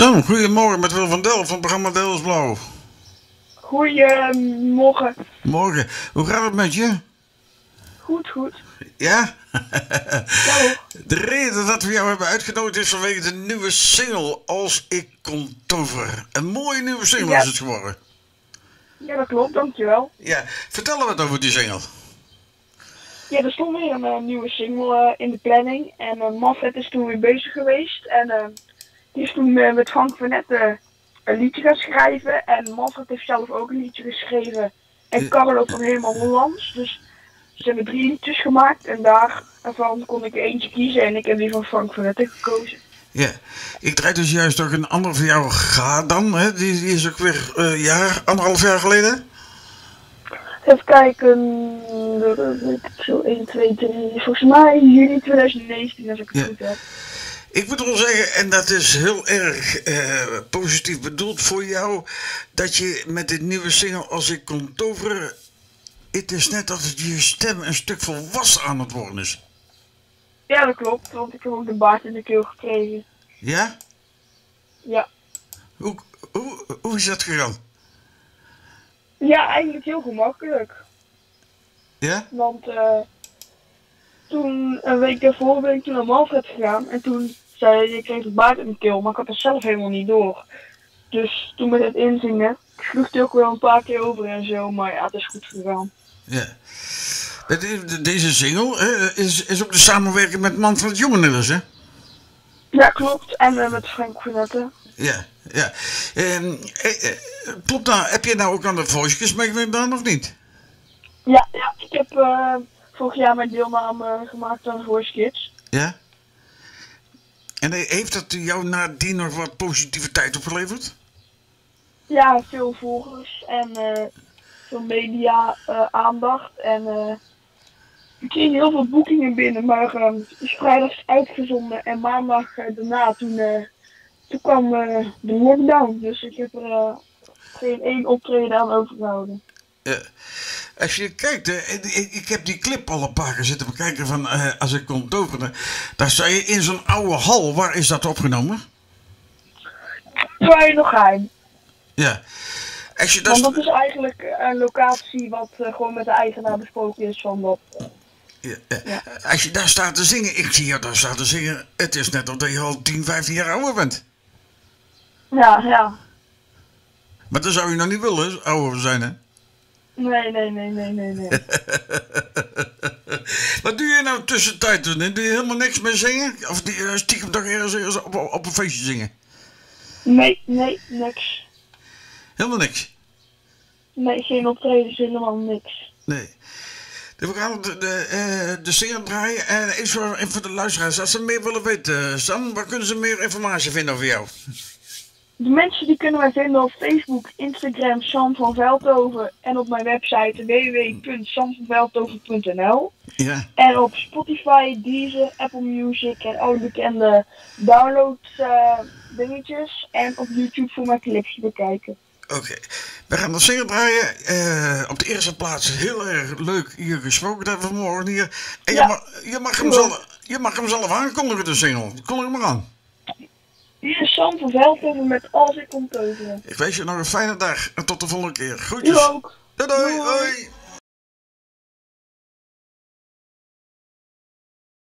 Sam, goedemorgen met Wil van Del van het programma Del is Blauw. Goedemorgen. Morgen, hoe gaat het met je? Goed, goed. Ja? De reden dat we jou hebben uitgenodigd is vanwege de nieuwe single Als ik kon toveren. Een mooie nieuwe single Ja. is het geworden. Ja, dat klopt, dankjewel. Ja, vertel wat over die single. Ja, er stond weer een eh, nieuwe single eh, in de planning. En uh, is toen weer bezig geweest. En die is toen eh, met Frank van Nette een liedje gaan schrijven. En Manfred heeft zelf ook een liedje geschreven. En Ja. Carlo van Helemaal Hollands. Dus ze hebben drie liedjes gemaakt. En daarvan kon ik eentje kiezen. En ik heb die van Frank van Nette gekozen. Ja, ik draai dus juist ook een ander van jou ga dan. Hè? Die, die is ook weer eh jaar, anderhalf jaar geleden. Even kijken. Zo 1, 2, 3. Volgens mij juli 2019 als ik het Ja. goed heb. Ik moet wel zeggen, en dat is heel erg eh, positief bedoeld voor jou, dat je met dit nieuwe single Als ik kon toveren, het is net dat het je stem een stuk volwassen aan het worden is. Ja, dat klopt, want ik heb ook de baard in de keel gekregen. Ja? Ja. Hoe, hoe, hoe is dat gegaan? Ja, eigenlijk heel gemakkelijk. Ja? Want eh, toen, een week daarvoor ben ik toen naar Manfred gegaan. En toen zei ik kreeg de baard in de keel, maar ik had het zelf helemaal niet door. Dus toen met het inzingen, sloeg hij ook wel een paar keer over en zo. Maar ja, het is goed gegaan. Ja. De- de- Deze single is, is ook de samenwerking met Manfred Jongenillers, hè? Ja, klopt. En eh, met Frank van Nette. Ja, ja. Ehm, eh, eh, klopt nou, heb je nou ook aan de voice meegedaan of niet? Ja, ja, ik heb vorig jaar mijn deelname gemaakt aan Voice Kids. Ja. En heeft dat jou nadien nog wat positiviteit opgeleverd? Ja, veel volgers en eh, veel media eh, aandacht. En eh, ik kreeg heel veel boekingen binnen, maar het is vrijdags uitgezonden en maandag daarna toen, toen kwam de lockdown. Dus ik heb er geen één optreden aan overgehouden. Ja. Als je kijkt, ik, heb die clip al een paar keer zitten bekijken van eh, Als ik kon toveren. Daar sta je in zo'n oude hal. Waar is dat opgenomen? Terwijl je nog geheim. Ja. Als je dat... Want dat is eigenlijk een locatie wat eh, gewoon met de eigenaar besproken is van dat. Ja. Als je daar staat te zingen, ik zie jou daar staan te zingen. Het is net of dat je al 10, 15 jaar ouder bent. Ja, ja. Maar dan zou je nog niet willen, ouder zijn, hè? Nee, nee, nee, nee, nee, nee. Wat doe je nou tussentijd doen? Doe je helemaal niks meer zingen? Of die, eh, stiekem toch ergens ergens op, op een feestje zingen? Nee, nee, niks. Helemaal niks? Nee, geen optredens, helemaal niks. Nee. Dus we gaan de, de, eh, de single draaien. En even voor, even voor de luisteraars, als ze meer willen weten, Sam, waar kunnen ze meer informatie vinden over jou? De mensen die kunnen mij vinden op Facebook, Instagram, Sam van Veldhoven en op mijn website www.samvanveldhoven.nl Ja. En op Spotify, Deezer, Apple Music en alle bekende download eh, dingetjes. En op YouTube voor mijn clips te bekijken. Oké, we gaan de single draaien. Eh, op de eerste plaats heel erg leuk hier gesproken te hebben vanmorgen hier. En je, mag, je, mag hem zelf, je mag hem zelf aankondigen, de single. Kondig hem maar aan. Hier is Sam van Veldhoven met Als ik kom toveren. Ik wens je nog een fijne dag en tot de volgende keer. U Groetjes. ook. Doei doei.